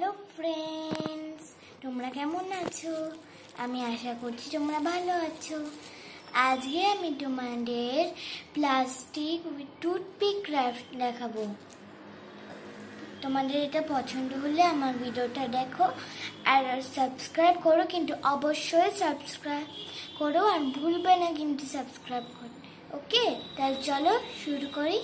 Hello friends, তোমরা কেমন আছো? আমি আশা করছি তোমরা ভালো আছো। আজকে আমি তোমাদের প্লাস্টিক উইথ টুথপিক ক্রাফট দেখাবো। তোমাদের এটা পছন্দ হলে আমার ভিডিওটা দেখো আর সাবস্ক্রাইব করো, কিন্তু অবশ্যই সাবস্ক্রাইব করো আর ভুলবে না কিন্তু সাবস্ক্রাইব করো ওকে তাহলে চলো শুরু করি।